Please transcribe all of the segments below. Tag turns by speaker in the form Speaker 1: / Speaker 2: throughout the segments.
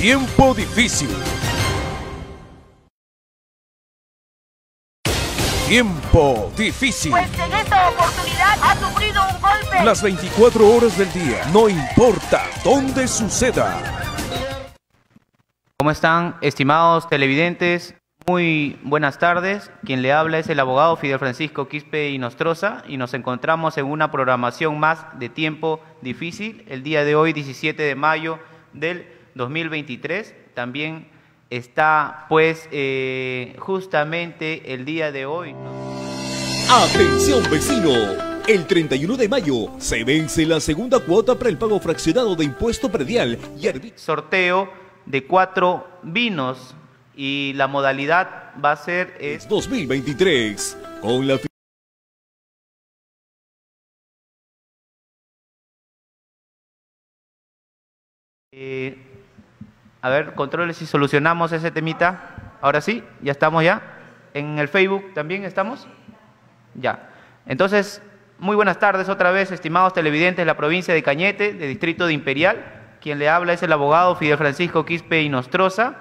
Speaker 1: Tiempo difícil. Tiempo difícil.
Speaker 2: Pues en esta oportunidad ha sufrido un golpe.
Speaker 1: Las 24 horas del día, no importa dónde suceda.
Speaker 3: ¿Cómo están, estimados televidentes? Muy buenas tardes. Quien le habla es el abogado Fidel Francisco Quispe y Nostroza y nos encontramos en una programación más de tiempo difícil. El día de hoy, 17 de mayo del 2023. También está, pues, eh, justamente el día de hoy.
Speaker 4: Atención vecino. El 31 de mayo se vence la segunda cuota para el pago fraccionado de impuesto predial y arbit-
Speaker 3: Sorteo de cuatro vinos y la modalidad va a ser es
Speaker 4: 2023 con la
Speaker 3: Eh, a ver, controles si solucionamos ese temita. Ahora sí, ya estamos ya. En el Facebook también estamos. Ya. Entonces, muy buenas tardes otra vez, estimados televidentes de la provincia de Cañete, de distrito de Imperial. Quien le habla es el abogado Fidel Francisco Quispe y Nostroza.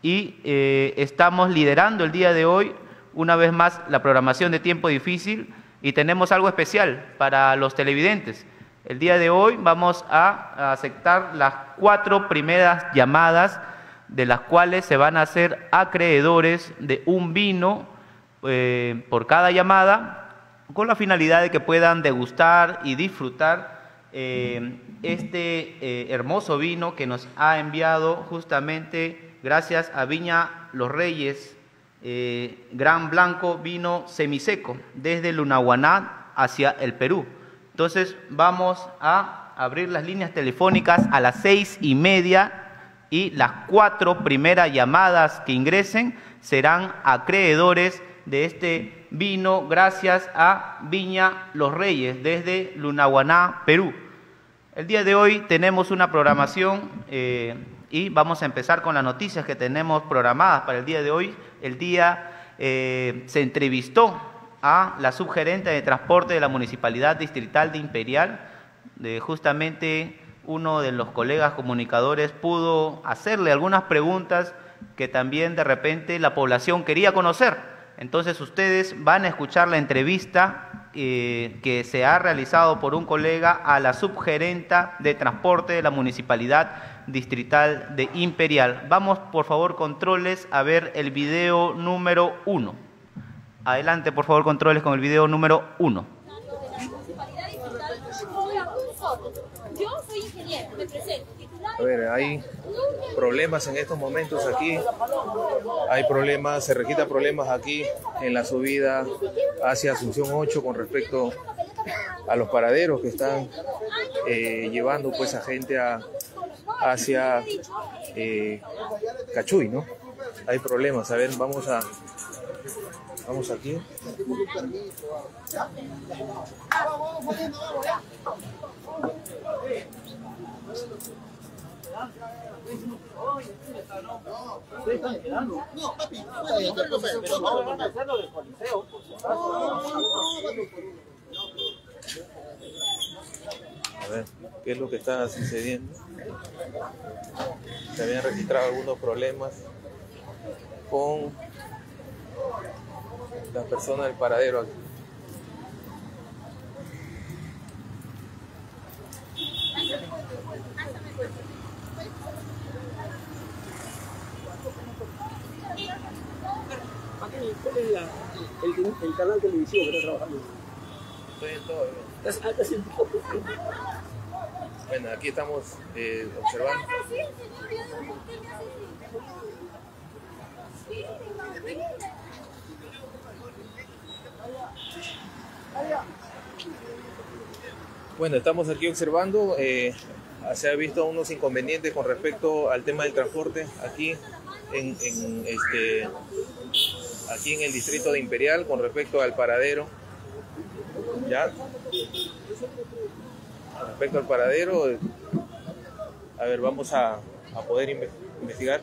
Speaker 3: Y eh, estamos liderando el día de hoy, una vez más, la programación de Tiempo Difícil. Y tenemos algo especial para los televidentes. El día de hoy vamos a aceptar las cuatro primeras llamadas de las cuales se van a hacer acreedores de un vino eh, por cada llamada con la finalidad de que puedan degustar y disfrutar eh, este eh, hermoso vino que nos ha enviado justamente gracias a Viña Los Reyes, Gran Blanco Vino Semiseco, desde Lunahuaná hacia el Perú. Entonces vamos a abrir las líneas telefónicas a las seis y media y las cuatro primeras llamadas que ingresen serán acreedores de este vino gracias a Viña Los Reyes desde Lunahuaná, Perú. El día de hoy tenemos una programación eh, y vamos a empezar con las noticias que tenemos programadas para el día de hoy. El día eh, se entrevistó a la subgerente de transporte de la Municipalidad Distrital de Imperial, de justamente uno de los colegas comunicadores pudo hacerle algunas preguntas que también de repente la población quería conocer. Entonces ustedes van a escuchar la entrevista eh, que se ha realizado por un colega a la subgerenta de transporte de la Municipalidad Distrital de Imperial. Vamos por favor controles a ver el video número uno. Adelante por favor controles con el video número uno.
Speaker 5: Yo soy ingeniero, me presento. titular
Speaker 6: A ver, hay problemas en estos momentos aquí. Hay problemas, se registran problemas aquí en la subida hacia Asunción 8 con respecto a los paraderos que están eh, llevando pues a gente a, hacia eh, Cachuy, ¿no? Hay problemas. A ver, vamos a vamos aquí. A ver, ¿qué es lo que está sucediendo? Se habían registrado algunos problemas con las personas del paradero aquí.
Speaker 7: ¿Cuál es la- el, el canal televisivo que está trabajando?
Speaker 6: Estoy en todo.
Speaker 7: científico.
Speaker 6: Bueno, aquí estamos eh, observando. Bueno, estamos aquí observando. eh, se ha visto unos inconvenientes con respecto al tema del transporte aquí en, este, aquí en el distrito de Imperial con respecto al paradero. Ya. Respecto al paradero, a ver, vamos a, poder inve- investigar.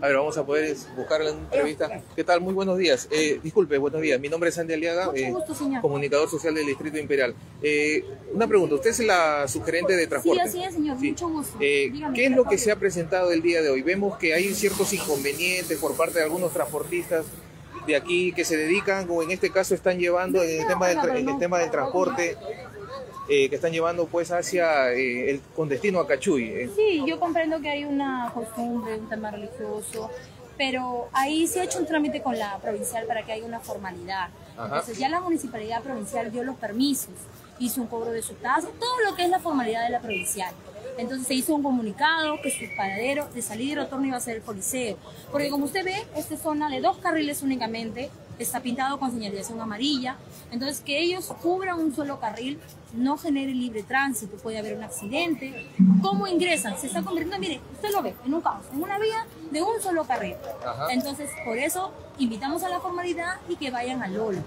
Speaker 6: A ver, vamos a poder buscar la entrevista. ¿Qué tal? Muy buenos días. Eh, disculpe, buenos días. Mi nombre es Sandy Aliaga, eh,
Speaker 5: gusto, señor.
Speaker 6: comunicador social del Distrito Imperial. Eh, una pregunta, usted es la sugerente de
Speaker 5: Sí,
Speaker 6: transporte.
Speaker 5: así es, señor.
Speaker 6: Sí.
Speaker 5: Mucho gusto.
Speaker 6: Eh,
Speaker 5: Dígame,
Speaker 6: ¿Qué es lo que se ha presentado el día de hoy? Vemos que hay ciertos inconvenientes por parte de algunos transportistas de aquí que se dedican, o en este caso están llevando en el tema del, en el tema del transporte, eh, que están llevando pues hacia eh, el, con destino a Cachuy. eh.
Speaker 5: Sí, yo comprendo que hay una costumbre, un tema religioso, pero ahí se ha hecho un trámite con la provincial para que haya una formalidad.
Speaker 6: Ajá.
Speaker 5: Entonces ya la municipalidad provincial dio los permisos, hizo un cobro de su tasa, todo lo que es la formalidad de la provincial. Entonces se hizo un comunicado que su paradero de salida y retorno iba a ser el Coliseo. Porque como usted ve, esta zona de dos carriles únicamente está pintado con señalización amarilla. Entonces que ellos cubran un solo carril no genere libre tránsito, puede haber un accidente. ¿Cómo ingresan? Se está convirtiendo, mire, usted lo ve, en un caos, en una vía de un solo carril.
Speaker 6: Ajá.
Speaker 5: Entonces, por eso invitamos a la formalidad y que vayan al Lolo.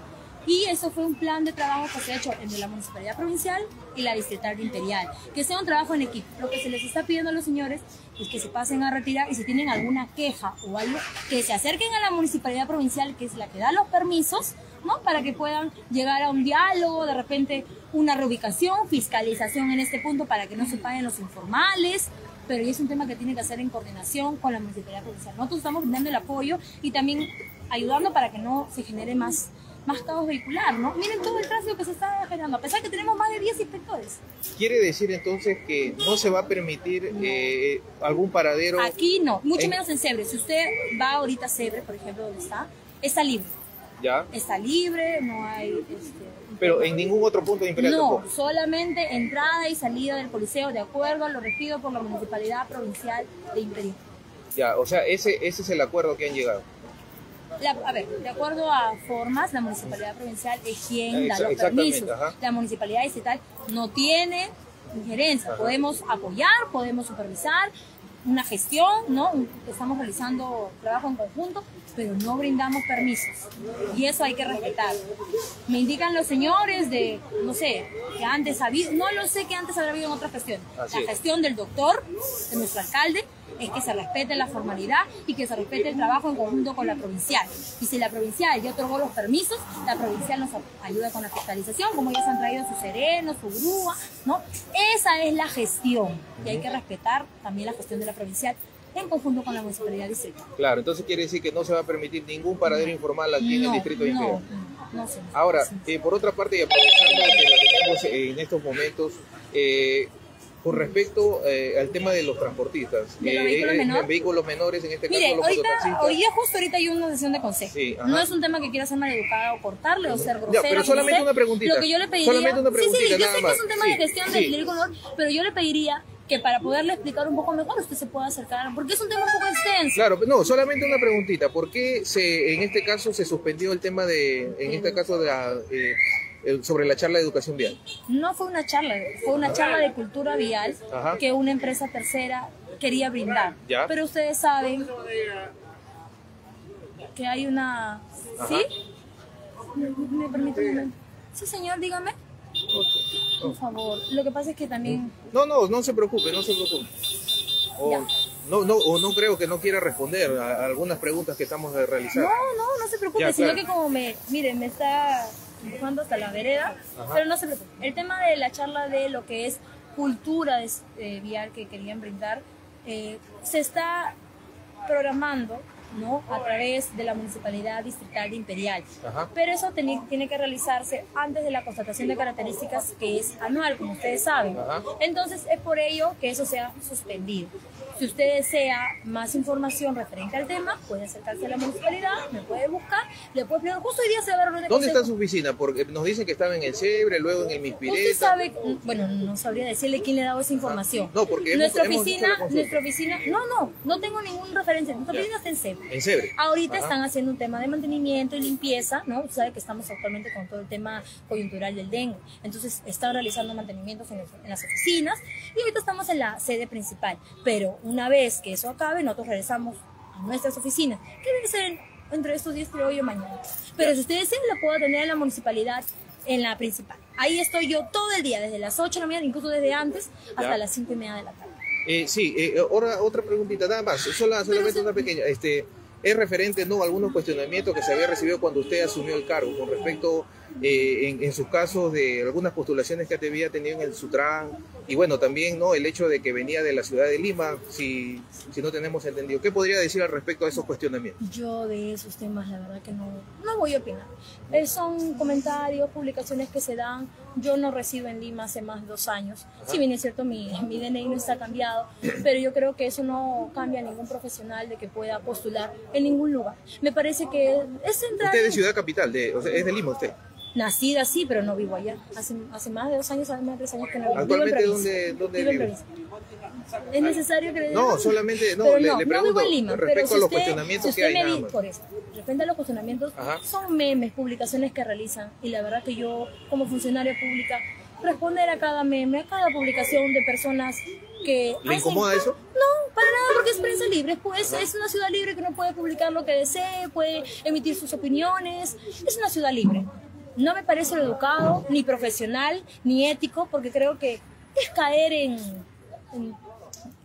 Speaker 5: Y eso fue un plan de trabajo que se ha hecho entre la Municipalidad Provincial y la Distrital Imperial. Que sea un trabajo en equipo. Lo que se les está pidiendo a los señores es que se pasen a retirar y si tienen alguna queja o algo, que se acerquen a la Municipalidad Provincial, que es la que da los permisos, ¿no? Para que puedan llegar a un diálogo, de repente una reubicación, fiscalización en este punto para que no se paguen los informales, pero es un tema que tiene que hacer en coordinación con la Municipalidad Provincial. Nosotros estamos brindando el apoyo y también ayudando para que no se genere más, más caos vehicular, ¿no? Miren todo el tránsito que se está generando, a pesar que tenemos más de 10 inspectores.
Speaker 6: ¿Quiere decir entonces que no se va a permitir eh, algún paradero?
Speaker 5: Aquí no, mucho
Speaker 6: En-
Speaker 5: menos en Cebre. Si usted va ahorita a Cebre, por ejemplo, donde está, está libre.
Speaker 6: Ya,
Speaker 5: Está libre, no hay... Este,
Speaker 6: pero en ningún otro punto de Imperial
Speaker 5: No,
Speaker 6: tampoco.
Speaker 5: solamente entrada y salida del Coliseo de acuerdo a lo regido por la Municipalidad Provincial de Imperial.
Speaker 6: Ya, o sea, ese, ese es el acuerdo que han llegado.
Speaker 5: La- a ver, de acuerdo a formas, la municipalidad provincial es quien da los permisos.
Speaker 6: ajá.
Speaker 5: La municipalidad distrital no tiene injerencia.
Speaker 6: Ajá.
Speaker 5: Podemos apoyar, podemos supervisar una gestión, ¿no? Estamos realizando trabajo en conjunto, pero no brindamos permisos. Y eso hay que respetar. Me indican los señores de, no sé, que antes había, no lo sé que antes habrá habido en otras gestiones.
Speaker 6: Así
Speaker 5: la
Speaker 6: es.
Speaker 5: gestión del doctor, de nuestro alcalde, es que se respete la formalidad y que se respete el trabajo en conjunto con la provincial. Y si la provincial ya otorgó los permisos, la provincial nos ayuda con la fiscalización, como ellos han traído su sereno, su grúa, ¿no? Esa es la gestión y hay que respetar también la gestión de la provincial en conjunto con la municipalidad distrital.
Speaker 6: Claro, entonces quiere decir que no se va a permitir ningún paradero informal aquí en el distrito de
Speaker 5: no, no.
Speaker 6: Ahora, eh, por otra parte, y aprovechando que la tenemos eh, en estos momentos, eh, con respecto eh, al tema de los transportistas,
Speaker 5: ¿De los
Speaker 6: eh,
Speaker 5: vehículos
Speaker 6: eh,
Speaker 5: menores?
Speaker 6: vehículos menores, en este
Speaker 5: Mire,
Speaker 6: caso los
Speaker 5: ahorita, hoy día justo ahorita hay una sesión de consejo.
Speaker 6: Sí,
Speaker 5: no es un tema que quiera ser maleducada o cortarle o ser
Speaker 6: Ya,
Speaker 5: grosera.
Speaker 6: pero solamente
Speaker 5: usted.
Speaker 6: una preguntita.
Speaker 5: Lo que yo le pediría...
Speaker 6: Solamente una
Speaker 5: sí, sí, yo sé que
Speaker 6: más.
Speaker 5: es un tema
Speaker 6: Sí,
Speaker 5: de gestión
Speaker 6: sí.
Speaker 5: del color, pero yo le pediría que para poderle explicar un poco mejor usted se pueda acercar, porque es un tema un poco extenso.
Speaker 6: Claro, no, solamente una preguntita. ¿Por qué se, en este caso se suspendió el tema de, en este caso de la, eh, sobre la charla de educación vial?
Speaker 5: No fue una charla, fue una charla de cultura vial
Speaker 6: Ajá.
Speaker 5: que una empresa tercera quería brindar.
Speaker 6: Ya.
Speaker 5: Pero ustedes saben que hay una... ¿Sí? ¿Me, permite un momento? Sí, señor, dígame. Por favor. Lo que pasa es que también...
Speaker 6: No, no, no se preocupe, no se preocupe. O,
Speaker 5: Ya.
Speaker 6: no, no, o no creo que no quiera responder a, algunas preguntas que estamos de realizar.
Speaker 5: No, no, no se preocupe,
Speaker 6: Ya,
Speaker 5: sino
Speaker 6: claro.
Speaker 5: que como me, miren, me está empujando hasta la vereda,
Speaker 6: Ajá.
Speaker 5: pero no se preocupe. El tema de la charla de lo que es cultura de- eh, vial que querían brindar, eh, se está programando, ¿no? A través de la Municipalidad Distrital de Imperial.
Speaker 6: Ajá.
Speaker 5: Pero eso teni- tiene que realizarse antes de la constatación de características que es anual, como ustedes saben.
Speaker 6: Ajá.
Speaker 5: Entonces es por ello que eso se ha suspendido. Si usted desea más información referente al tema, puede acercarse a la municipalidad, me puede buscar, le puede explicar. Justo hoy día se va a reunir de
Speaker 6: ¿Dónde está su oficina? Porque nos dicen que estaba en el Cebre, luego en el Mispireta.
Speaker 5: Usted sabe, bueno, no sabría decirle quién le ha dado esa información.
Speaker 6: No, porque hemos-
Speaker 5: nuestra
Speaker 6: hemos
Speaker 5: oficina,
Speaker 6: consulta.
Speaker 5: nuestra oficina, no, no, no tengo ningún referencia. Nuestra oficina está en Cebre.
Speaker 6: En Cebre.
Speaker 5: Ahorita
Speaker 6: Ajá.
Speaker 5: están haciendo un tema de mantenimiento y limpieza, ¿no? Usted sabe que estamos actualmente con todo el tema coyuntural del dengue. Entonces, están realizando mantenimientos en, en las oficinas y ahorita estamos en la sede principal. Pero una vez que eso acabe, nosotros regresamos a nuestras oficinas, que debe ser entre estos días, creo yo, mañana. Pero si usted desea, lo puedo tener en la municipalidad, en la principal. Ahí estoy yo todo el día, desde las 8 de la mañana, incluso desde antes, hasta
Speaker 6: Ya.
Speaker 5: las 5 y media de la tarde.
Speaker 6: Eh, sí, eh, ahora otra preguntita, nada más, sola- solamente una pequeña. Este, es referente no a algunos cuestionamientos que se había recibido cuando usted asumió el cargo con respecto eh, en, en sus casos de algunas postulaciones que había tenido en el Sutran y bueno, también no el hecho de que venía de la ciudad de Lima, si, si no tenemos entendido. ¿Qué podría decir al respecto a esos cuestionamientos?
Speaker 5: Yo de esos temas, la verdad que no, no voy a opinar. Eh, son comentarios, publicaciones que se dan. Yo no resido en Lima hace más de dos años. Si bien es cierto, mi, mi DNI no está cambiado, pero yo creo que eso no cambia a ningún profesional de que pueda postular en ningún lugar. Me parece que es central.
Speaker 6: Usted es de Ciudad Capital, de, o sea, es de Lima usted.
Speaker 5: Nacida sí, pero no vivo allá. Hace, hace más de dos años, hace más de tres años que no vivo. Vivo en
Speaker 6: Actualmente,
Speaker 5: provincia.
Speaker 6: ¿dónde- dónde
Speaker 5: Vivo en. Es necesario que le
Speaker 6: No,
Speaker 5: diga?
Speaker 6: solamente, no,
Speaker 5: Pero
Speaker 6: le,
Speaker 5: no,
Speaker 6: le
Speaker 5: no
Speaker 6: pregunto
Speaker 5: vivo en Lima, pero
Speaker 6: respecto
Speaker 5: si
Speaker 6: a los
Speaker 5: usted-
Speaker 6: cuestionamientos
Speaker 5: si
Speaker 6: que
Speaker 5: usted
Speaker 6: hay
Speaker 5: me
Speaker 6: nada más.
Speaker 5: Por eso, referente a los cuestionamientos,
Speaker 6: Ajá.
Speaker 5: son memes, publicaciones que realizan. Y la verdad que yo, como funcionaria pública, responder a cada meme, a cada publicación de personas que...
Speaker 6: ¿Le incomoda eso?
Speaker 5: No, para nada, porque es prensa libre. Pues, es una ciudad libre que uno puede publicar lo que desee, puede emitir sus opiniones. Es una ciudad libre. No me parece lo educado, ni profesional, ni ético, porque creo que es caer en... en-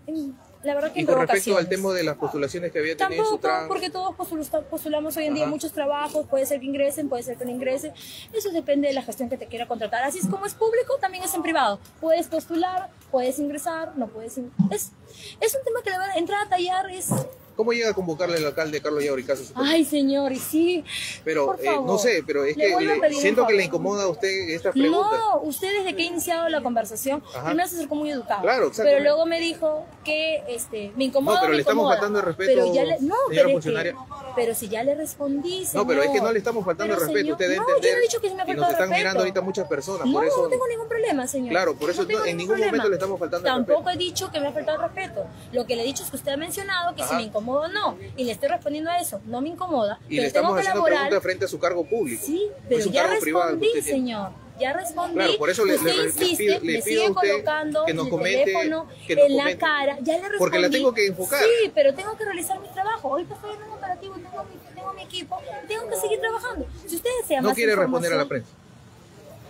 Speaker 5: en- la verdad que
Speaker 6: Y
Speaker 5: en
Speaker 6: con respecto al tema de las postulaciones que había tenido en
Speaker 5: Tampoco,
Speaker 6: Sutran,
Speaker 5: porque todos postulamos, postulamos hoy en día
Speaker 6: Ajá.
Speaker 5: muchos trabajos, puede ser que ingresen, puede ser que no ingresen. Eso depende de la gestión que te quiera contratar. Así es como es público, también es en privado. Puedes postular, puedes ingresar, no puedes... in- Es, es un tema que la verdad, entrar a tallar es...
Speaker 6: ¿cómo llega a convocarle el alcalde Carlos Yauricazo?
Speaker 5: Ay, señor, y sí.
Speaker 6: Pero
Speaker 5: por
Speaker 6: eh, no sé, pero es
Speaker 5: le
Speaker 6: que le- siento que le incomoda a usted estas preguntas.
Speaker 5: No, usted desde que ha iniciado la conversación,
Speaker 6: Ajá.
Speaker 5: primero se acercó muy educado.
Speaker 6: Claro,
Speaker 5: Pero luego me dijo que este, me incomoda.
Speaker 6: No, pero
Speaker 5: me
Speaker 6: le estamos faltando el respeto,
Speaker 5: Pero ya le, no, pero, es que-
Speaker 6: funcionaria.
Speaker 5: pero si ya le respondí, señor.
Speaker 6: No, pero es que no le estamos faltando
Speaker 5: Pero,
Speaker 6: el respeto.
Speaker 5: señor,
Speaker 6: Usted debe
Speaker 5: no,
Speaker 6: entender.
Speaker 5: yo no he dicho que se me ha
Speaker 6: y nos
Speaker 5: faltado
Speaker 6: están
Speaker 5: respeto.
Speaker 6: mirando ahorita muchas personas.
Speaker 5: No,
Speaker 6: por eso,
Speaker 5: no tengo ningún problema, señor.
Speaker 6: Claro, por eso no- en
Speaker 5: ningún
Speaker 6: momento le estamos faltando el
Speaker 5: Tampoco
Speaker 6: respeto.
Speaker 5: he dicho que me ha faltado el respeto. Lo que le he dicho es que usted ha mencionado que si me incomoda o no. Y le estoy respondiendo a eso. No me incomoda.
Speaker 6: y
Speaker 5: pero
Speaker 6: le estamos
Speaker 5: tengo que
Speaker 6: haciendo
Speaker 5: elaborar.
Speaker 6: preguntas frente a su cargo público.
Speaker 5: Sí, pero ya
Speaker 6: cargo privado
Speaker 5: respondí,
Speaker 6: tiene.
Speaker 5: señor. Ya respondí.
Speaker 6: Claro, por eso le-
Speaker 5: usted
Speaker 6: le- le
Speaker 5: insiste,
Speaker 6: pido- le pido
Speaker 5: sigue
Speaker 6: a usted
Speaker 5: colocando
Speaker 6: que nos
Speaker 5: el
Speaker 6: comente,
Speaker 5: teléfono
Speaker 6: que nos
Speaker 5: en la
Speaker 6: comente.
Speaker 5: cara. Ya le respondí.
Speaker 6: Porque la tengo que enfocar.
Speaker 5: Sí, pero tengo que realizar mi trabajo. Ahorita estoy en un operativo, tengo mi, tengo mi equipo, tengo que seguir trabajando. Si usted desea
Speaker 6: No
Speaker 5: más
Speaker 6: quiere responder a la prensa.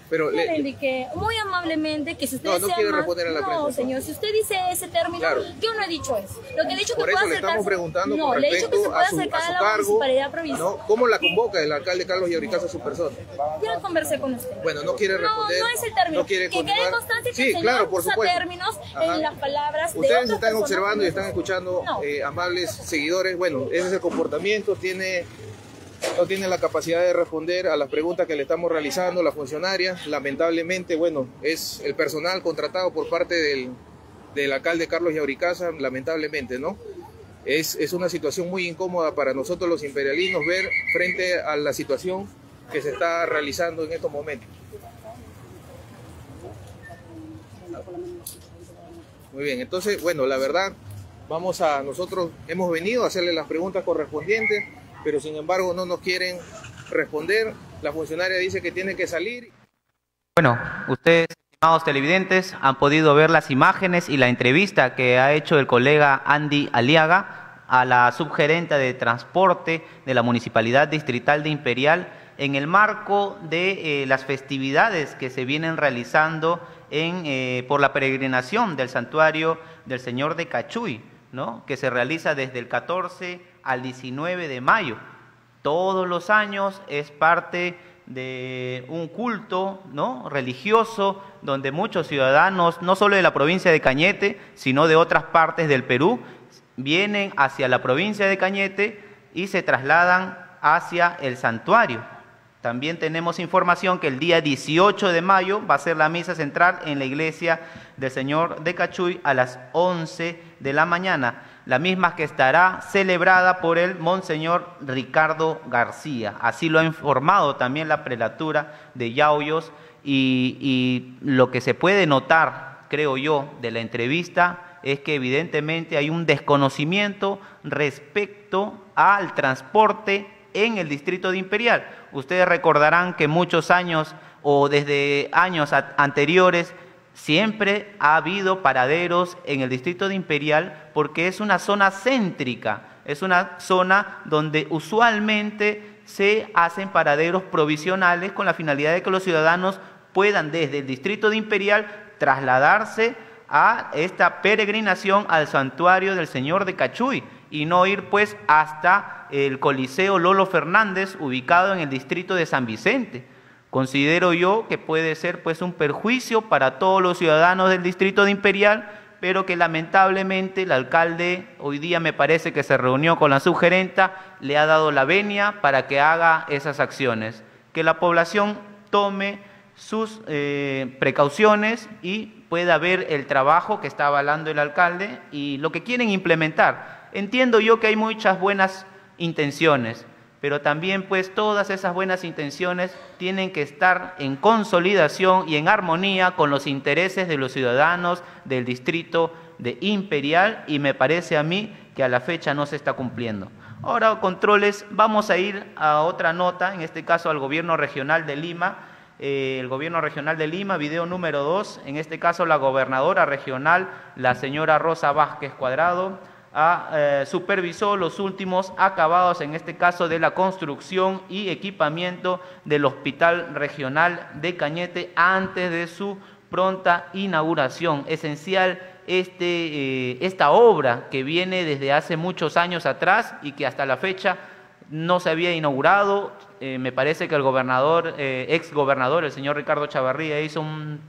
Speaker 6: Pero
Speaker 5: yo
Speaker 6: le-
Speaker 5: le indiqué muy amablemente que si usted
Speaker 6: No, no
Speaker 5: más-
Speaker 6: responder a la
Speaker 5: no,
Speaker 6: prensa.
Speaker 5: señor, si usted dice ese término,
Speaker 6: Claro.
Speaker 5: yo no he dicho eso. Lo que he dicho
Speaker 6: por
Speaker 5: que
Speaker 6: eso
Speaker 5: puede
Speaker 6: le estamos preguntando
Speaker 5: no,
Speaker 6: con
Speaker 5: le he dicho que se puede
Speaker 6: a su, a
Speaker 5: acercar
Speaker 6: su
Speaker 5: a la
Speaker 6: cargo.
Speaker 5: provincial.
Speaker 6: ¿no? ¿Cómo la convoca el alcalde Carlos Yauricazo a su persona?
Speaker 5: Ya conversé con usted.
Speaker 6: Bueno, no quiere responder.
Speaker 5: No, no es el término.
Speaker 6: no quiere
Speaker 5: que quede constancia que
Speaker 6: Sí,
Speaker 5: el señor
Speaker 6: claro, por
Speaker 5: usa
Speaker 6: supuesto.
Speaker 5: términos
Speaker 6: Ajá.
Speaker 5: en las palabras de
Speaker 6: Ustedes están observando y están escuchando, eh, amables seguidores. Bueno, ese es el comportamiento. Tiene, no tiene la capacidad de responder a las preguntas que le estamos realizando la funcionaria. Lamentablemente, bueno, es el personal contratado por parte del, del alcalde Carlos Yauricaza, lamentablemente, ¿no? Es, es una situación muy incómoda para nosotros los imperialinos ver frente a la situación que se está realizando en estos momentos. Muy bien, entonces, bueno, la verdad, vamos a, nosotros hemos venido a hacerle las preguntas correspondientes, pero sin embargo no nos quieren responder. La funcionaria dice que tiene que salir.
Speaker 3: Bueno, ustedes, estimados televidentes, han podido ver las imágenes y la entrevista que ha hecho el colega Andy Aliaga a la subgerente de transporte de la Municipalidad Distrital de Imperial en el marco de eh, las festividades que se vienen realizando en, eh, por la peregrinación del santuario del Señor de Cachuy, ¿no? que se realiza desde el 14 al 19 de mayo todos los años es parte de un culto ¿no? religioso donde muchos ciudadanos, no solo de la provincia de Cañete, sino de otras partes del Perú, vienen hacia la provincia de Cañete y se trasladan hacia el santuario. También tenemos información que el día 18 de mayo va a ser la misa central en la iglesia del Señor de Cachuy a las 11 de la mañana, la misma que estará celebrada por el Monseñor Ricardo García. Así lo ha informado también la prelatura de Yauyos y, lo que se puede notar, creo yo, de la entrevista es que evidentemente hay un desconocimiento respecto al transporte en el distrito de Imperial. Ustedes recordarán que muchos años o desde años anteriores siempre ha habido paraderos en el distrito de Imperial porque es una zona céntrica, es una zona donde usualmente se hacen paraderos provisionales con la finalidad de que los ciudadanos puedan desde el distrito de Imperial trasladarse a esta peregrinación al santuario del Señor de Cachuy y no ir pues hasta el Coliseo Lolo Fernández ubicado en el distrito de San Vicente. Considero yo que puede ser pues un perjuicio para todos los ciudadanos del distrito de Imperial, pero que lamentablemente el alcalde hoy día me parece que se reunió con la subgerenta, le ha dado la venia para que haga esas acciones. Que la población tome sus eh, precauciones y pueda ver el trabajo que está avalando el alcalde y lo que quieren implementar. Entiendo yo que hay muchas buenas intenciones, pero también pues todas esas buenas intenciones tienen que estar en consolidación y en armonía con los intereses de los ciudadanos del distrito de Imperial y me parece a mí que a la fecha no se está cumpliendo. Ahora, controles, vamos a ir a otra nota, en este caso al gobierno regional de Lima, eh, el gobierno regional de Lima, video número dos, en este caso la gobernadora regional, la señora Rosa Vázquez Cuadrado, ha, eh, supervisó los últimos acabados, en este caso de la construcción y equipamiento del Hospital Regional de Cañete antes de su pronta inauguración. Esencial este, eh, esta obra que viene desde hace muchos años atrás y que hasta la fecha no se había inaugurado. Eh, me parece que el gobernador, ex gobernador, el señor Ricardo Chavarría, hizo un,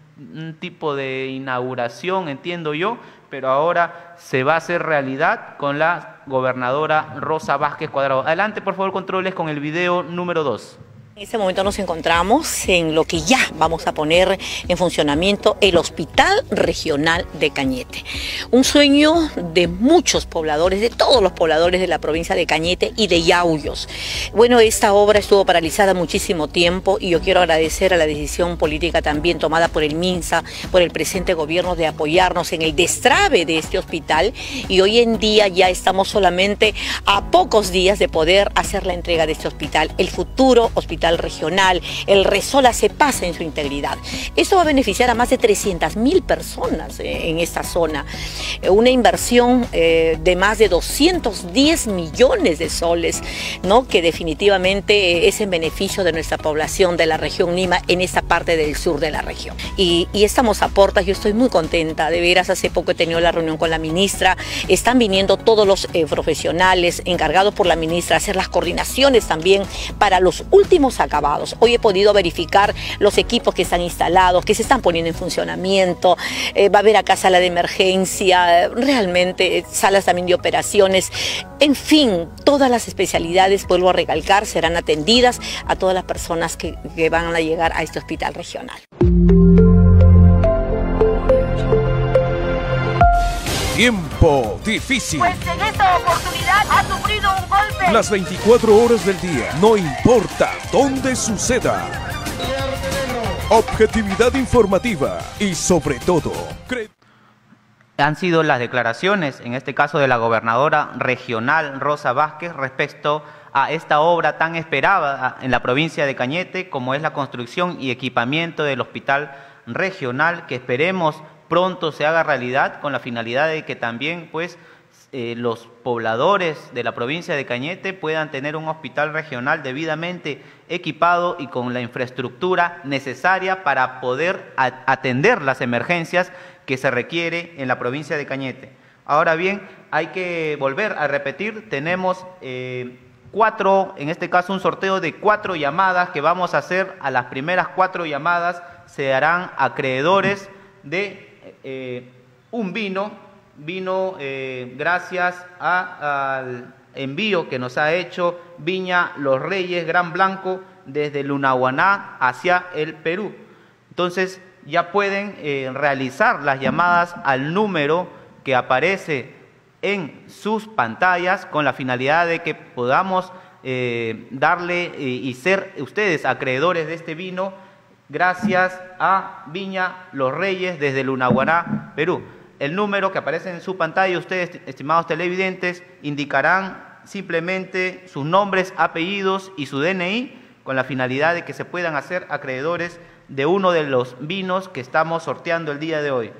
Speaker 3: tipo de inauguración, entiendo yo, pero ahora se va a hacer realidad con la gobernadora Rosa Vázquez Cuadrado. Adelante, por favor, controles con el video número 2.
Speaker 8: En este momento nos encontramos en lo que ya vamos a poner en funcionamiento el Hospital Regional de Cañete. Un sueño de muchos pobladores, de todos los pobladores de la provincia de Cañete y de Yauyos. Bueno, esta obra estuvo paralizada muchísimo tiempo y yo quiero agradecer a la decisión política también tomada por el MINSA, por el presente gobierno de apoyarnos en el destrave de este hospital y hoy en día ya estamos solamente a pocos días de poder hacer la entrega de este hospital, el futuro hospital regional, el Resola se pasa en su integridad. Esto va a beneficiar a más de 300 mil personas eh, en esta zona. Eh, una inversión eh, de más de 210 millones de soles, ¿no? que definitivamente es en beneficio de nuestra población de la región Lima en esta parte del sur de la región. Y, y estamos a portas, yo estoy muy contenta, de veras hace poco he tenido la reunión con la ministra, están viniendo todos los profesionales encargados por la ministra a hacer las coordinaciones también para los últimos acabados. Hoy he podido verificar los equipos que están instalados, que se están poniendo en funcionamiento. Eh, va a haber acá sala de emergencia, realmente salas también de operaciones. En fin, todas las especialidades, vuelvo a recalcar, serán atendidas a todas las personas que, que van a llegar a este hospital regional.
Speaker 1: Tiempo difícil.
Speaker 2: Pues en esta oportunidad ha sufrido un golpe.
Speaker 1: Las 24 horas del día, no importa dónde suceda. Objetividad informativa y sobre todo...
Speaker 3: Han sido las declaraciones, en este caso de la gobernadora regional Rosa Vázquez, respecto a esta obra tan esperada en la provincia de Cañete, como es la construcción y equipamiento del hospital regional, que esperemos pronto se haga realidad con la finalidad de que también pues eh, los pobladores de la provincia de Cañete puedan tener un hospital regional debidamente equipado y con la infraestructura necesaria para poder atender las emergencias que se requiere en la provincia de Cañete. Ahora bien, hay que volver a repetir, tenemos eh, cuatro, en este caso un sorteo de cuatro llamadas que vamos a hacer, a las primeras cuatro llamadas se harán acreedores de eh, un vino, vino eh, gracias a, al envío que nos ha hecho Viña Los Reyes Gran Blanco desde Lunahuaná hacia el Perú. Entonces ya pueden eh, realizar las llamadas al número que aparece en sus pantallas con la finalidad de que podamos eh, darle y ser ustedes acreedores de este vino gracias a Viña Los Reyes desde Lunaguaná, Perú. El número que aparece en su pantalla, ustedes, estimados televidentes, indicarán simplemente sus nombres, apellidos y su DNI con la finalidad de que se puedan hacer acreedores de uno de los vinos que estamos sorteando el día de hoy.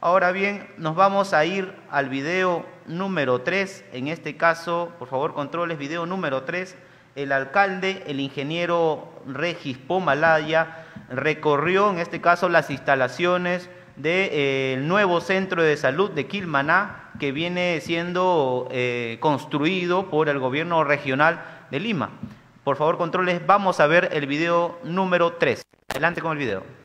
Speaker 3: Ahora bien, nos vamos a ir al video número 3, en este caso, por favor, controles, video número 3, el alcalde, el ingeniero Regis Pomalaya, recorrió en este caso las instalaciones del nuevo centro de salud de Quilmaná que viene siendo eh, construido por el gobierno regional de Lima. Por favor, controles, vamos a ver el video número 3. Adelante con el video.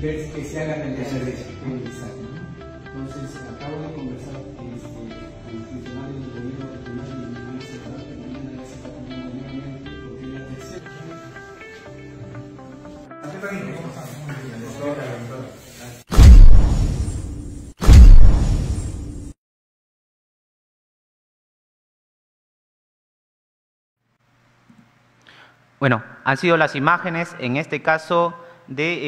Speaker 9: Ver que se haga el. Entonces, acabo de conversar este, con el funcionario del gobierno regional y me van a separar que mañana ya se está poniendo nuevamente porque es la tercera.
Speaker 3: Bueno, han sido las imágenes, en este caso, de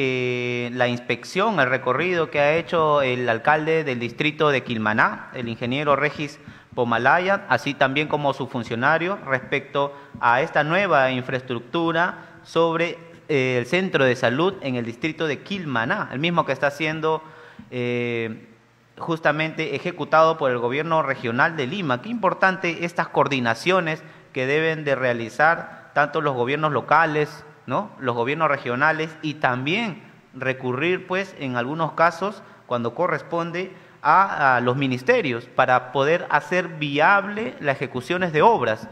Speaker 3: eh, la inspección, el recorrido que ha hecho el alcalde del distrito de Quilmaná, el ingeniero Regis Pomalaya, así también como su funcionario, respecto a esta nueva infraestructura sobre eh, el centro de salud en el distrito de Quilmaná, el mismo que está siendo eh, justamente ejecutado por el gobierno regional de Lima. Qué importante estas coordinaciones que deben de realizar tanto los gobiernos locales, ¿no? los gobiernos regionales y también recurrir, pues, en algunos casos, cuando corresponde, a, los ministerios para poder hacer viable las ejecuciones de obras.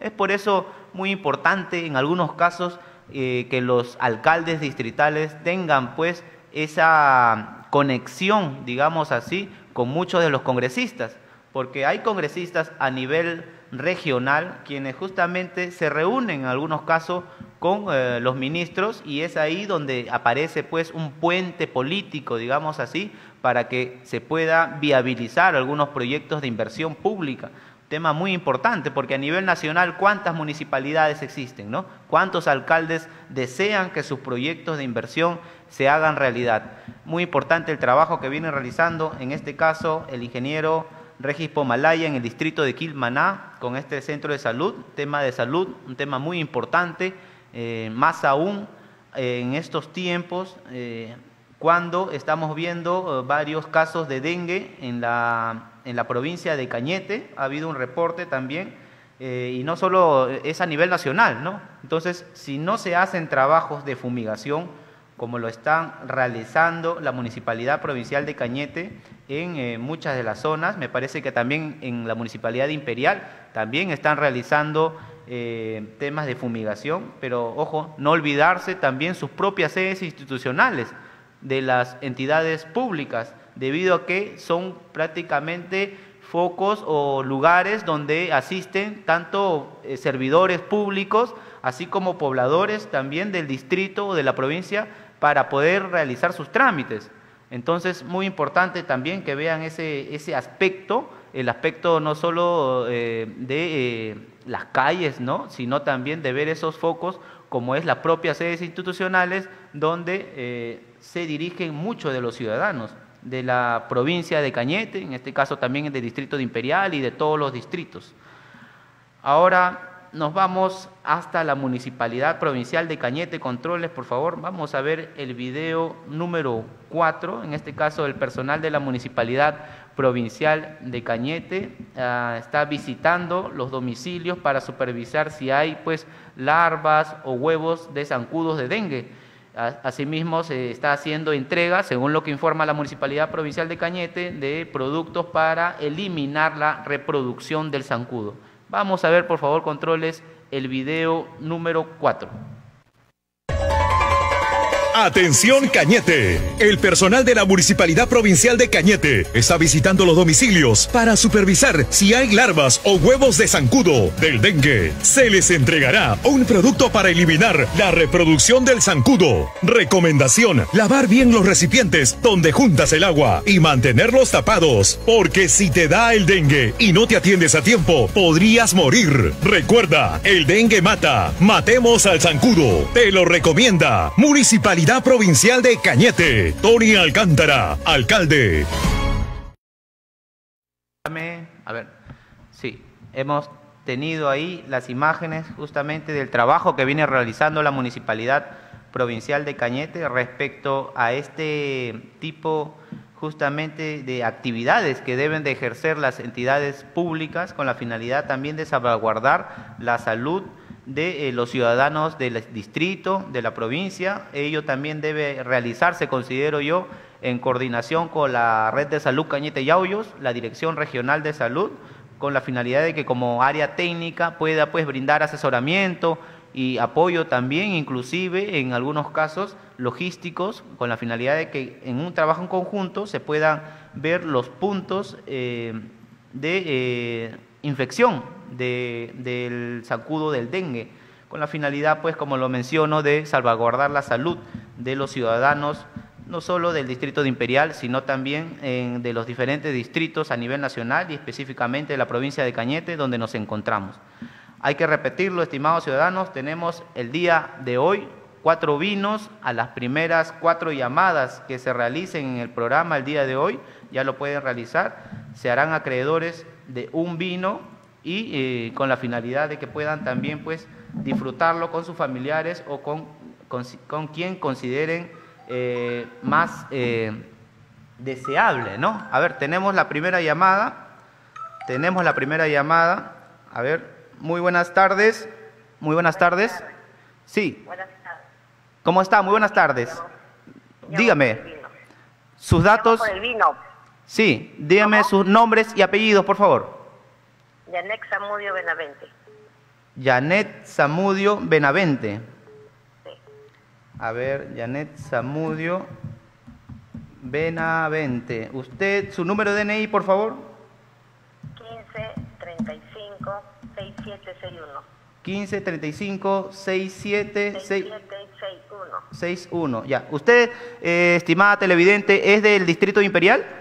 Speaker 3: Es por eso muy importante en algunos casos eh, que los alcaldes distritales tengan, pues, esa conexión, digamos así, con muchos de los congresistas, porque hay congresistas a nivel regional quienes justamente se reúnen en algunos casos con eh, los ministros y es ahí donde aparece pues un puente político, digamos así, para que se pueda viabilizar algunos proyectos de inversión pública. Tema muy importante porque a nivel nacional cuántas municipalidades existen, ¿no? Cuántos alcaldes desean que sus proyectos de inversión se hagan realidad. Muy importante el trabajo que viene realizando, en este caso, el ingeniero Regis Pomalaya en el distrito de Quilmaná con este centro de salud, tema de salud, un tema muy importante, eh, más aún eh, en estos tiempos eh, cuando estamos viendo varios casos de dengue en la, en la provincia de Cañete, ha habido un reporte también, y no solo es a nivel nacional, ¿no? Entonces, si no se hacen trabajos de fumigación, como lo están realizando la Municipalidad Provincial de Cañete en eh, muchas de las zonas. Me parece que también en la Municipalidad Imperial también están realizando eh, temas de fumigación, pero ojo, no olvidarse también sus propias sedes institucionales de las entidades públicas, debido a que son prácticamente focos o lugares donde asisten tanto eh, servidores públicos, así como pobladores también del distrito o de la provincia para poder realizar sus trámites. Entonces, muy importante también que vean ese, ese aspecto, el aspecto no solo eh, de eh, las calles, ¿no? sino también de ver esos focos como es las propias sedes institucionales donde eh, se dirigen muchos de los ciudadanos. de la provincia de Cañete, en este caso también del distrito de Imperial y de todos los distritos. Ahora nos vamos hasta la Municipalidad Provincial de Cañete. Controles, por favor. Vamos a ver el video número 4, en este caso el personal de la Municipalidad Provincial de Cañete ah, está visitando los domicilios para supervisar si hay pues larvas o huevos de zancudos de dengue. Asimismo, se está haciendo entrega, según lo que informa la Municipalidad Provincial de Cañete, de productos para eliminar la reproducción del zancudo. Vamos a ver, por favor, controles, el video número 4.
Speaker 10: Atención Cañete. El personal de la Municipalidad Provincial de Cañete está visitando los domicilios para supervisar si hay larvas o huevos de zancudo del dengue. Se les entregará un producto para eliminar la reproducción del zancudo. Recomendación, lavar bien los recipientes donde juntas el agua y mantenerlos tapados, porque si te da el dengue y no te atiendes a tiempo, podrías morir. Recuerda, el dengue mata. Matemos al zancudo. Te lo recomienda Municipalidad Provincial de Cañete. Tony Alcántara, alcalde.
Speaker 3: A ver, sí, hemos tenido ahí las imágenes justamente del trabajo que viene realizando la Municipalidad Provincial de Cañete respecto a este tipo justamente de actividades que deben de ejercer las entidades públicas con la finalidad también de salvaguardar la salud de eh, los ciudadanos del distrito, de la provincia. Ello también debe realizarse, considero yo, en coordinación con la Red de Salud Cañete y Aullos, la Dirección Regional de Salud, con la finalidad de que como área técnica pueda pues brindar asesoramiento y apoyo también, inclusive en algunos casos logísticos, con la finalidad de que en un trabajo en conjunto se puedan ver los puntos eh, de eh, infección del sacudo del dengue, con la finalidad, pues, como lo menciono, de salvaguardar la salud de los ciudadanos, no solo del distrito de Imperial, sino también de los diferentes distritos a nivel nacional y específicamente de la provincia de Cañete, donde nos encontramos. Hay que repetirlo, estimados ciudadanos, tenemos el día de hoy cuatro vinos a las primeras cuatro llamadas que se realicen en el programa el día de hoy, ya lo pueden realizar, se harán acreedores de un vino y eh, con la finalidad de que puedan también pues disfrutarlo con sus familiares o con, con, quien consideren eh, más eh, deseable, ¿no? A ver, tenemos la primera llamada, tenemos la primera llamada, a ver, muy buenas tardes, muy buenas tardes, sí, ¿cómo está? Muy buenas tardes, dígame, sus datos, sí, dígame sus nombres y apellidos, por favor.
Speaker 11: Janet Samudio Benavente.
Speaker 3: Janet Samudio Benavente. Sí. A ver, Janet Samudio Benavente. ¿Usted, su número de DNI, por favor?
Speaker 11: 1535 6761.
Speaker 3: 1535 6761. 61. Ya. ¿Usted, eh, estimada televidente, es del distrito imperial?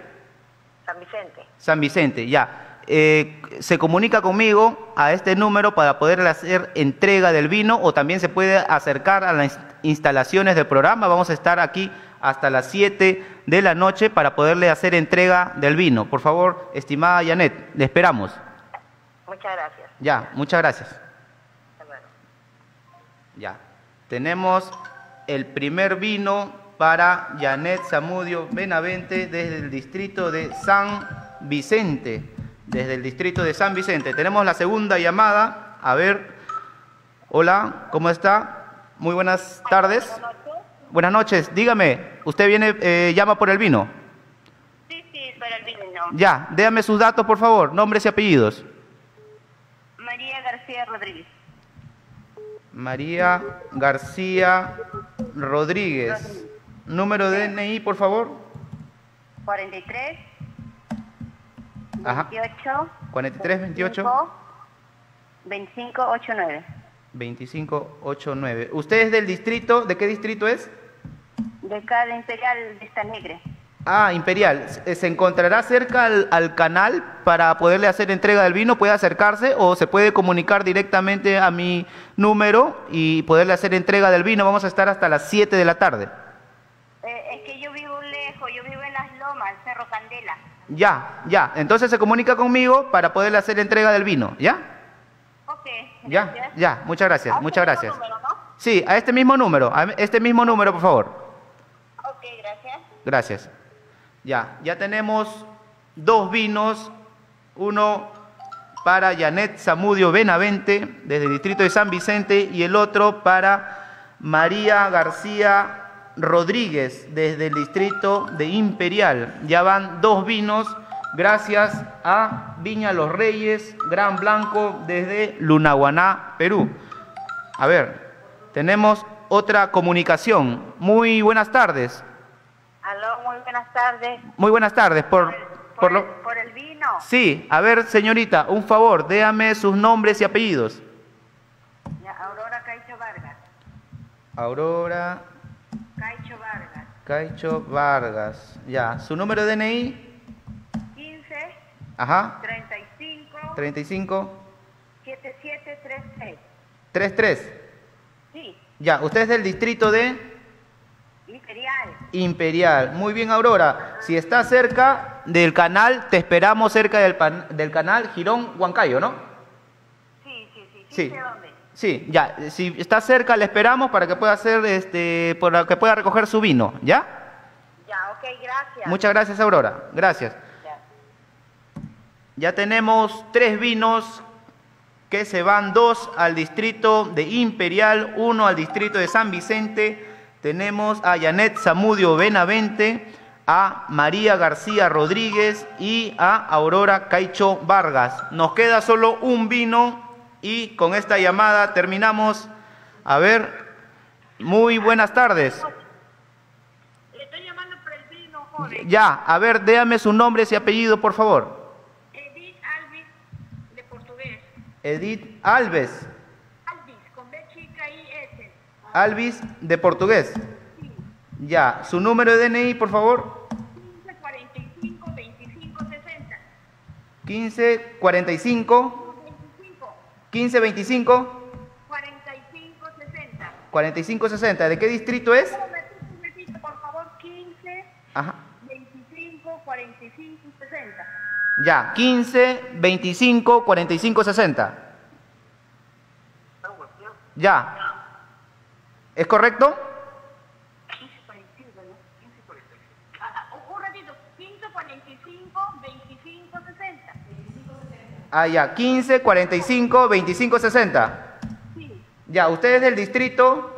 Speaker 11: San Vicente.
Speaker 3: San Vicente, ya. Eh, se comunica conmigo a este número para poder hacer entrega del vino o también se puede acercar a las instalaciones del programa. Vamos a estar aquí hasta las 7 de la noche para poderle hacer entrega del vino. Por favor, estimada Janet, le esperamos.
Speaker 11: Muchas gracias.
Speaker 3: Ya, muchas gracias. Ya, tenemos el primer vino para Janet Zamudio Benavente desde el distrito de San Vicente desde el distrito de San Vicente. Tenemos la segunda llamada. A ver, hola, ¿cómo está? Muy buenas tardes. Buenas noches. Dígame, ¿usted viene, eh, llama por el vino?
Speaker 11: Sí, sí, para el vino.
Speaker 3: Ya, déame sus datos, por favor, nombres y apellidos.
Speaker 11: María García Rodríguez.
Speaker 3: María García Rodríguez. Número de DNI, por favor.
Speaker 11: 43
Speaker 3: 28. 43, 28.
Speaker 11: 2589.
Speaker 3: 2589. ¿Usted es del distrito? ¿De qué distrito es?
Speaker 11: De acá de Imperial de Negre.
Speaker 3: Ah, Imperial. ¿Se encontrará cerca al, canal para poderle hacer entrega del vino? ¿Puede acercarse o se puede comunicar directamente a mi número y poderle hacer entrega del vino? Vamos a estar hasta las 7 de la tarde. Ya, ya. Entonces se comunica conmigo para poderle hacer entrega del vino, ¿ya?
Speaker 11: Ok.
Speaker 3: Ya,
Speaker 11: gracias.
Speaker 3: ya. Muchas gracias,
Speaker 11: A
Speaker 3: muchas
Speaker 11: este
Speaker 3: gracias.
Speaker 11: mismo número, ¿no?
Speaker 3: Sí, a este mismo número, a este mismo número, por favor.
Speaker 11: Ok, gracias.
Speaker 3: Gracias. Ya, ya tenemos dos vinos, uno para Janet Zamudio Benavente, desde el distrito de San Vicente, y el otro para María García Rodríguez, desde el distrito de Imperial. Ya van dos vinos, gracias a Viña Los Reyes, Gran Blanco, desde Lunaguaná, Perú. A ver, tenemos otra comunicación. Muy buenas tardes.
Speaker 11: Aló, muy buenas tardes.
Speaker 3: Muy buenas tardes. Por, por lo...
Speaker 11: Por el vino.
Speaker 3: Sí, a ver, señorita, un favor, déame sus nombres y apellidos.
Speaker 11: Ya, Aurora Caicho Vargas.
Speaker 3: Aurora.
Speaker 11: Caicho Vargas.
Speaker 3: Ya, su número de DNI.
Speaker 11: 15
Speaker 3: Ajá.
Speaker 11: 35
Speaker 3: 35
Speaker 11: 7736.
Speaker 3: 33.
Speaker 11: Sí,
Speaker 3: Ya, usted es del distrito de
Speaker 11: Imperial.
Speaker 3: Imperial. Muy bien, Aurora. Si está cerca del canal, te esperamos cerca del, pan- del canal Girón Huancayo, ¿no?
Speaker 11: Sí, sí, sí.
Speaker 3: Sí. Sí, ya. Si está cerca, le esperamos para que pueda hacer, este, para que pueda recoger su vino, ¿ya?
Speaker 11: Ya, ok, gracias.
Speaker 3: Muchas gracias, Aurora. Gracias.
Speaker 11: Ya.
Speaker 3: Ya tenemos tres vinos que se van, dos al distrito de Imperial, uno al distrito de San Vicente. Tenemos a Janet Zamudio Benavente, a María García Rodríguez y a Aurora Caicho Vargas. Nos queda solo un vino y con esta llamada terminamos. A ver, muy buenas tardes.
Speaker 11: Le estoy llamando por el vino, joven.
Speaker 3: Ya, a ver, déame su nombre y apellido, por favor.
Speaker 11: Edith Alvis, de portugués.
Speaker 3: Edith Alves.
Speaker 11: Alvis, con B chica y S.
Speaker 3: Alvis de portugués. Ya, su número de DNI, por favor.
Speaker 11: 15 45 25 60.
Speaker 3: 15 45
Speaker 11: 25
Speaker 3: 15 25
Speaker 11: 45 60.
Speaker 3: 45 60. ¿De qué distrito es?
Speaker 11: Repito, repito, por favor, 15
Speaker 3: Ajá.
Speaker 11: 25 45 60.
Speaker 3: Ya, 15 25 45 60. Ya. ¿Es correcto?
Speaker 11: 15 45, ¿no? 15 45. Ah, ah, un- un ratito, 15 45 25 60.
Speaker 3: Ah, ya, 15 45 25 60.
Speaker 11: Sí,
Speaker 3: Ya, usted es del distrito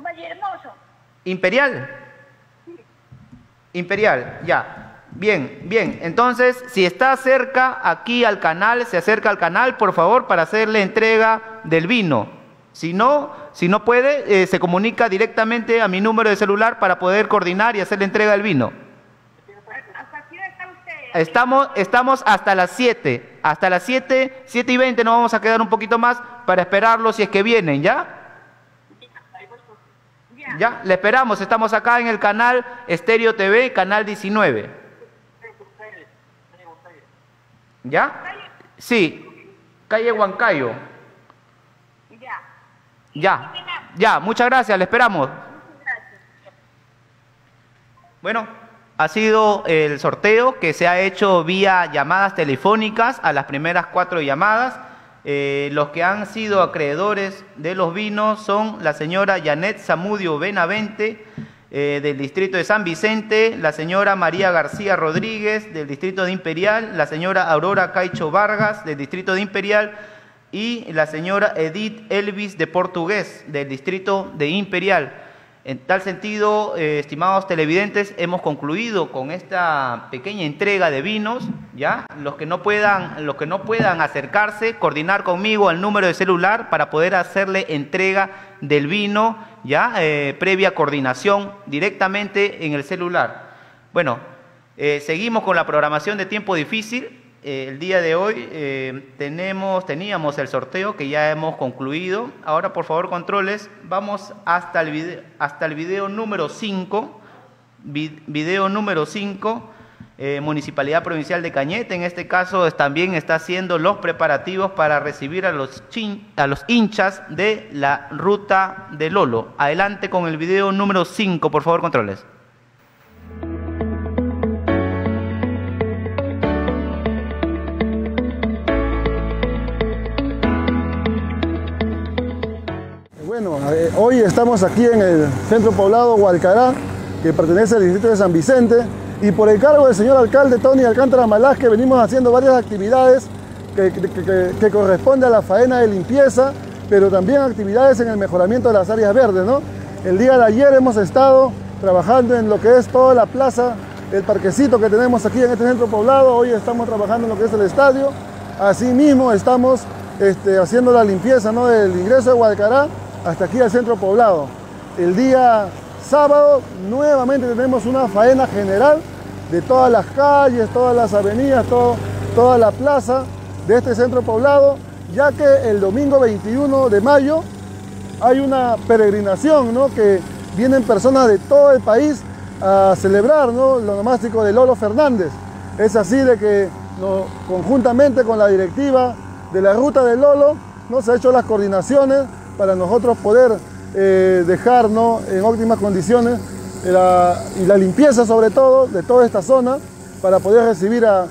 Speaker 11: Valle Hermoso.
Speaker 3: Imperial. Imperial, ya. Bien, bien. Entonces, si está cerca aquí al canal, se acerca al canal, por favor, para hacerle entrega del vino. Si no, si no puede, eh, se comunica directamente a mi número de celular para poder coordinar y hacer la entrega del vino.
Speaker 11: ¿Hasta qué hora está usted?
Speaker 3: Estamos, estamos hasta las 7. Hasta las 7, 7 y 20 nos vamos a quedar un poquito más para esperarlos si es que vienen, ¿ya? Ya, le esperamos. Estamos acá en el canal Estéreo TV, canal 19. ¿Ya? Sí, calle Huancayo.
Speaker 11: Ya.
Speaker 3: Ya, ya, muchas gracias, le esperamos. Bueno, ha sido el sorteo que se ha hecho vía llamadas telefónicas a las primeras cuatro llamadas. Eh, los que han sido acreedores de los vinos son la señora Janet Zamudio Benavente, eh, del distrito de San Vicente, la señora María García Rodríguez, del distrito de Imperial, la señora Aurora Caicho Vargas, del distrito de Imperial, y la señora Edith Elvis de Portugués, del distrito de Imperial. En tal sentido, eh, estimados televidentes, hemos concluido con esta pequeña entrega de vinos, ¿ya? Los que no puedan, los que no puedan acercarse, coordinar conmigo al número de celular para poder hacerle entrega del vino, ¿ya? Eh, previa coordinación directamente en el celular. Bueno, eh, seguimos con la programación de tiempo difícil. Eh, el día de hoy eh, tenemos, teníamos el sorteo que ya hemos concluido. Ahora, por favor, controles, vamos hasta el video, hasta el video número 5. Vi- video número 5, eh, Municipalidad Provincial de Cañete. En este caso también está haciendo los preparativos para recibir a los, chin- a los hinchas de la ruta de Lolo. Adelante con el video número 5, por favor, controles.
Speaker 12: Eh, Hoy estamos aquí en el centro poblado Hualcará, que pertenece al distrito de San Vicente, y por el cargo del señor alcalde Tony Alcántara Malásque venimos haciendo varias actividades que, que- que- que corresponde a la faena de limpieza, pero también actividades en el mejoramiento de las áreas verdes. ¿no? El día de ayer hemos estado trabajando en lo que es toda la plaza, el parquecito que tenemos aquí en este centro poblado, hoy estamos trabajando en lo que es el estadio, asimismo estamos este, haciendo la limpieza ¿no? del ingreso de Hualcará hasta aquí al centro poblado. El día sábado nuevamente tenemos una faena general de todas las calles, todas las avenidas, todo- toda la plaza de este centro poblado, ya que el domingo 21 de mayo hay una peregrinación, ¿no? Que vienen personas de todo el país a celebrar, ¿no? Lo nomástico de Lolo Fernández. Es así de que conjuntamente con la directiva de la ruta de Lolo, ¿no? Se ha hecho las coordinaciones para nosotros poder eh, dejar, ¿no? En óptimas condiciones la- y la limpieza sobre todo de toda esta zona para poder recibir a,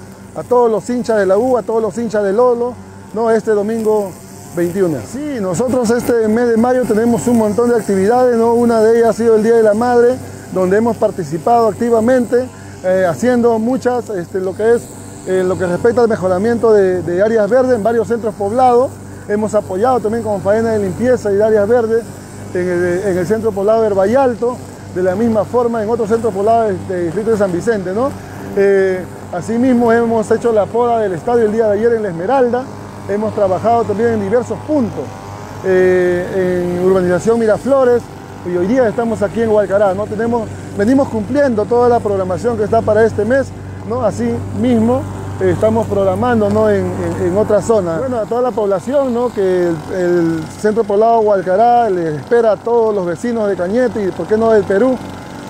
Speaker 12: todos los hinchas de la U, a todos los hinchas de Lolo, ¿no? Este domingo 21. Sí, nosotros este mes de mayo tenemos un montón de actividades, ¿no? Una de ellas ha sido el Día de la Madre, donde hemos participado activamente, eh, haciendo muchas, este, lo que es, eh, lo que respecta al mejoramiento de áreas verdes en varios centros poblados. Hemos apoyado también con faena de limpieza y de áreas verdes en el, en el centro poblado de Herbayalto, de la misma forma en otros centros poblados del distrito de San Vicente, ¿no? Eh, asimismo hemos hecho la poda del estadio el día de ayer en La Esmeralda, hemos trabajado también en diversos puntos, eh, en urbanización Miraflores, y hoy día estamos aquí en Hualcará, ¿no? Tenemos, venimos cumpliendo toda la programación que está para este mes, ¿no? Así mismo estamos programando ¿no? en, en, en otras zonas. Bueno, a toda la población, ¿no? que el, el centro poblado Hualcará les espera a todos los vecinos de Cañete y, ¿por qué no, del Perú,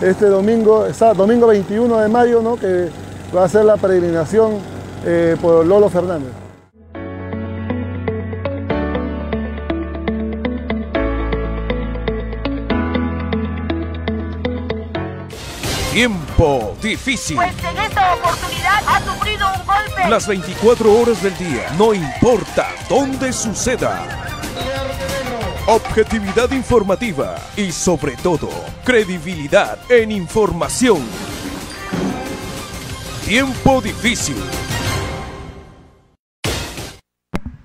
Speaker 12: este domingo, esa- domingo 21 de mayo, ¿no? que va a ser la peregrinación eh, por Lolo Fernández.
Speaker 1: Tiempo difícil.
Speaker 2: Pues en esta oportunidad ha sufrido un golpe.
Speaker 1: Las 24 horas del día, no importa dónde suceda. Objetividad informativa y sobre todo, credibilidad en información. Tiempo difícil.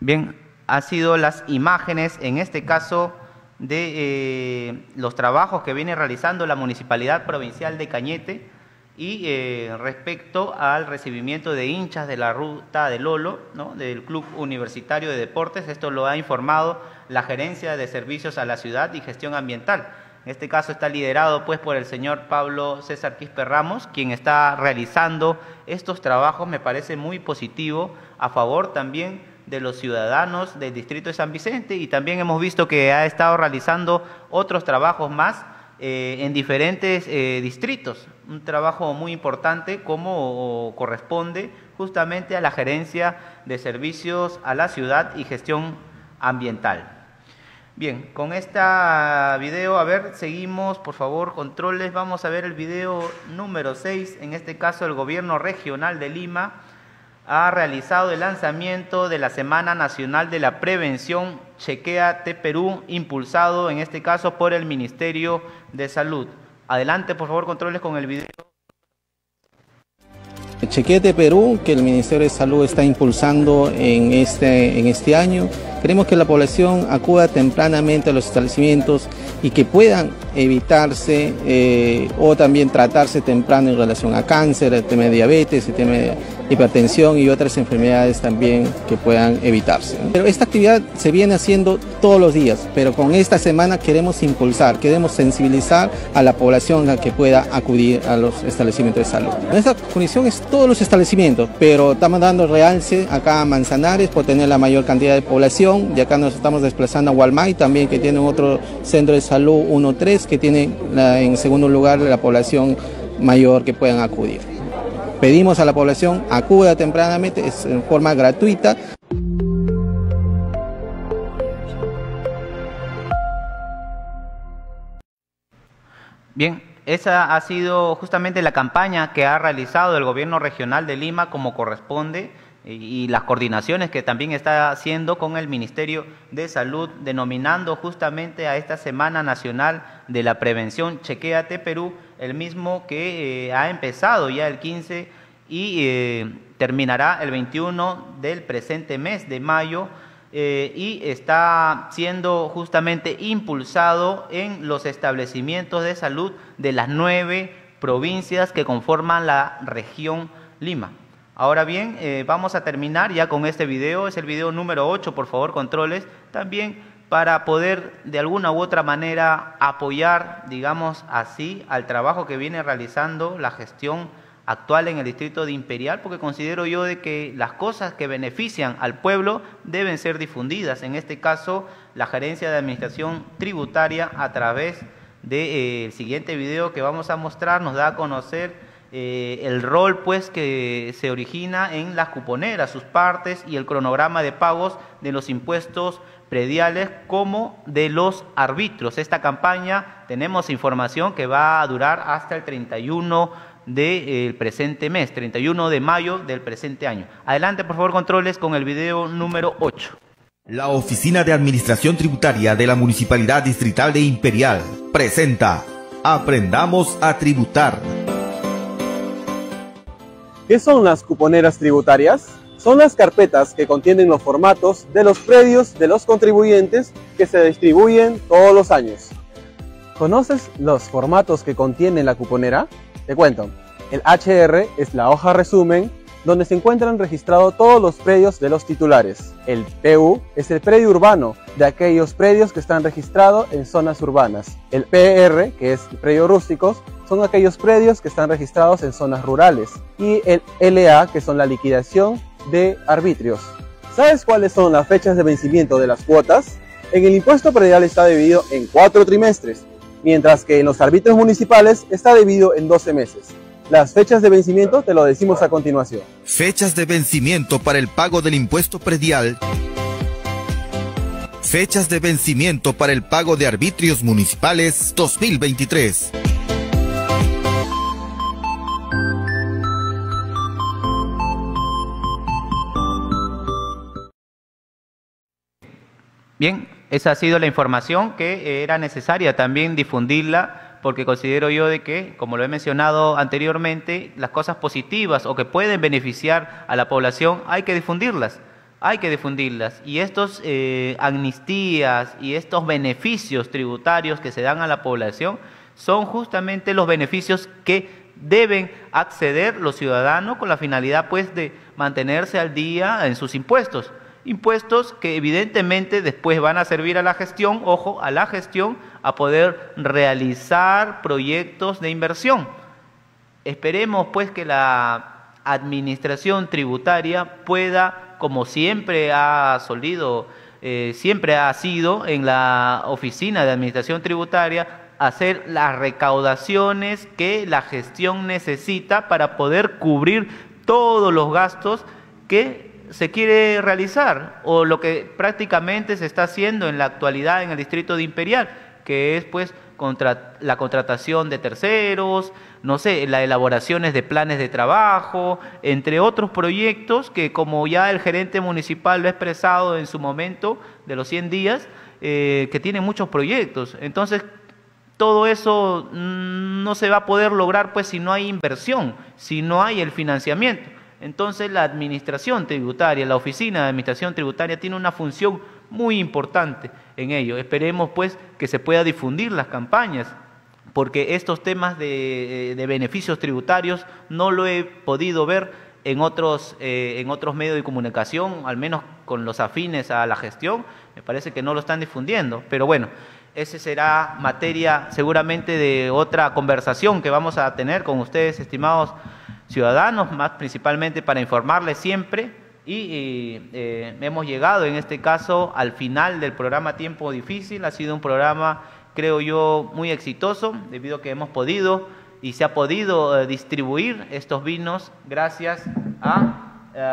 Speaker 3: Bien, ha sido las imágenes, en este caso, de eh, los trabajos que viene realizando la Municipalidad Provincial de Cañete y eh, respecto al recibimiento de hinchas de la ruta de Lolo, ¿no? del Club Universitario de Deportes. Esto lo ha informado la Gerencia de Servicios a la Ciudad y Gestión Ambiental. En este caso está liderado pues por el señor Pablo César Quispe Ramos, quien está realizando estos trabajos, me parece muy positivo, a favor también de los ciudadanos del distrito de San Vicente y también hemos visto que ha estado realizando otros trabajos más eh, en diferentes eh, distritos. Un trabajo muy importante como corresponde justamente a la gerencia de servicios a la ciudad y gestión ambiental. Bien, con esta video, a ver, seguimos, por favor, controles. Vamos a ver el video número 6. En este caso, el gobierno regional de Lima ha realizado el lanzamiento de la Semana Nacional de la Prevención Chequeate Perú, impulsado en este caso por el Ministerio de Salud. Adelante, por favor, controles con el video.
Speaker 13: Chequete Perú, que el Ministerio de Salud está impulsando en este, en este año. Queremos que la población acuda tempranamente a los establecimientos y que puedan evitarse eh, o también tratarse temprano en relación a cáncer, el tema de diabetes, el tema de hipertensión y otras enfermedades también que puedan evitarse. Pero esta actividad se viene haciendo todos los días, pero con esta semana queremos impulsar, queremos sensibilizar a la población a que pueda acudir a los establecimientos de salud. Nuestra condición es todos los establecimientos, pero estamos dando realce acá a Manzanares por tener la mayor cantidad de población, y acá nos estamos desplazando a Gualmay también que tiene otro centro de salud 1-3 que tiene en segundo lugar la población mayor que puedan acudir. Pedimos a la población acuda tempranamente, es en forma gratuita.
Speaker 3: Bien, esa ha sido justamente la campaña que ha realizado el gobierno regional de Lima como corresponde y, las coordinaciones que también está haciendo con el Ministerio de Salud, denominando justamente a esta Semana Nacional de la Prevención Chequéate Perú, el mismo que eh, ha empezado ya el 15 y eh, terminará el 21 del presente mes de mayo. Eh, y está siendo justamente impulsado en los establecimientos de salud de las nueve provincias que conforman la región Lima. Ahora bien, eh, vamos a terminar ya con este video, es el video número 8, por favor, controles, también para poder de alguna u otra manera apoyar, digamos así, al trabajo que viene realizando la gestión actual en el distrito de Imperial, porque considero yo de que las cosas que benefician al pueblo deben ser difundidas. En este caso, la gerencia de administración tributaria a través del eh, siguiente video que vamos a mostrar nos da a conocer eh, el rol pues que se origina en las cuponeras, sus partes y el cronograma de pagos de los impuestos prediales como de los arbitrios. Esta campaña tenemos información que va a durar hasta el 31 del presente mes, 31 de mayo del presente año. Adelante, por favor, controles con el video número 8.
Speaker 14: La Oficina de Administración Tributaria de la Municipalidad Distrital de Imperial presenta Aprendamos a Tributar.
Speaker 15: ¿Qué son las cuponeras tributarias? Son las carpetas que contienen los formatos de los predios de los contribuyentes que se distribuyen todos los años. ¿Conoces los formatos que contiene la cuponera? Te cuento. El HR es la hoja resumen donde se encuentran registrados todos los predios de los titulares. El PU es el predio urbano de aquellos predios que están registrados en zonas urbanas. El PR, que es el predio rústicos, son aquellos predios que están registrados en zonas rurales. Y el LA, que son la liquidación de arbitrios. ¿Sabes cuáles son las fechas de vencimiento de las cuotas? En el impuesto predial está dividido en cuatro trimestres, mientras que en los arbitrios municipales está dividido en 12 meses. Las fechas de vencimiento te lo decimos a continuación.
Speaker 14: Fechas de vencimiento para el pago del impuesto predial. Fechas de vencimiento para el pago de arbitrios municipales 2023.
Speaker 3: Bien, esa ha sido la información que era necesaria también difundirla porque considero yo de que, como lo he mencionado anteriormente, las cosas positivas o que pueden beneficiar a la población hay que difundirlas, hay que difundirlas. Y estos eh, amnistías y estos beneficios tributarios que se dan a la población son justamente los beneficios que deben acceder los ciudadanos con la finalidad pues de mantenerse al día en sus impuestos impuestos que evidentemente después van a servir a la gestión, ojo, a la gestión, a poder realizar proyectos de inversión. Esperemos pues que la administración tributaria pueda, como siempre ha solido, eh, siempre ha sido en la oficina de administración tributaria, hacer las recaudaciones que la gestión necesita para poder cubrir todos los gastos que se quiere realizar o lo que prácticamente se está haciendo en la actualidad en el distrito de Imperial, que es pues contra, la contratación de terceros, no sé, las elaboraciones de planes de trabajo, entre otros proyectos que como ya el gerente municipal lo ha expresado en su momento de los 100 días, eh, que tiene muchos proyectos. Entonces, todo eso mm, no se va a poder lograr pues si no hay inversión, si no hay el financiamiento. Entonces la administración tributaria, la oficina de administración tributaria tiene una función muy importante en ello. Esperemos pues que se pueda difundir las campañas, porque estos temas de, eh, beneficios tributarios no lo he podido ver en otros, eh, en otros medios de comunicación, al menos con los afines a la gestión, me parece que no lo están difundiendo. Pero bueno, ese será materia seguramente de otra conversación que vamos a tener con ustedes, estimados ciudadanos, más principalmente para informarles siempre. Y eh, hemos llegado en este caso al final del programa Tiempo Difícil. Ha sido un programa, creo yo, muy exitoso debido a que hemos podido y se ha podido eh, distribuir estos vinos gracias a,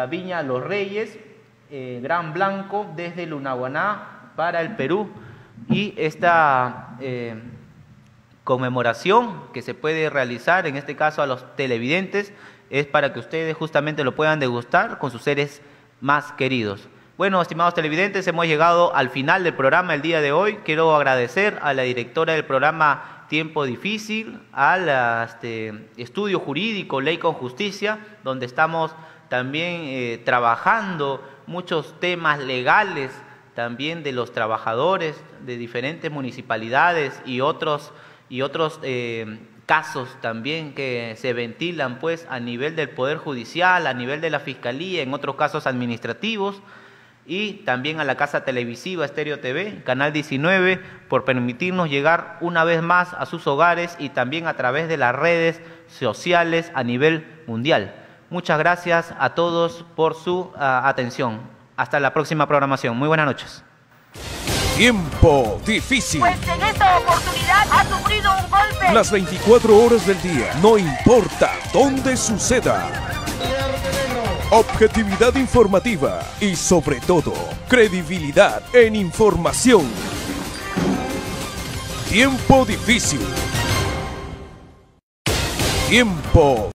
Speaker 3: Viña Los Reyes, eh, Gran Blanco, desde Lunaguaná para el Perú. Y esta conmemoración que se puede realizar, en este caso a los televidentes, es para que ustedes justamente lo puedan degustar con sus seres más queridos. Bueno, estimados televidentes, hemos llegado al final del programa el día de hoy. Quiero agradecer a la directora del programa Tiempo Difícil, al este, estudio jurídico Ley con Justicia, donde estamos también eh, trabajando muchos temas legales también de los trabajadores de diferentes municipalidades y otros, y otros eh, casos también que se ventilan pues a nivel del Poder Judicial, a nivel de la Fiscalía, en otros casos administrativos y también a la Casa Televisiva Estéreo TV, Canal 19, por permitirnos llegar una vez más a sus hogares y también a través de las redes sociales a nivel mundial. Muchas gracias a todos por su ah, atención. Hasta la próxima programación. Muy buenas noches.
Speaker 1: Tiempo difícil.
Speaker 2: Pues en esta oportunidad ha sufrido un golpe.
Speaker 1: Las 24 horas del día, no importa dónde suceda. Objetividad informativa y sobre todo, credibilidad en información. Tiempo difícil. Tiempo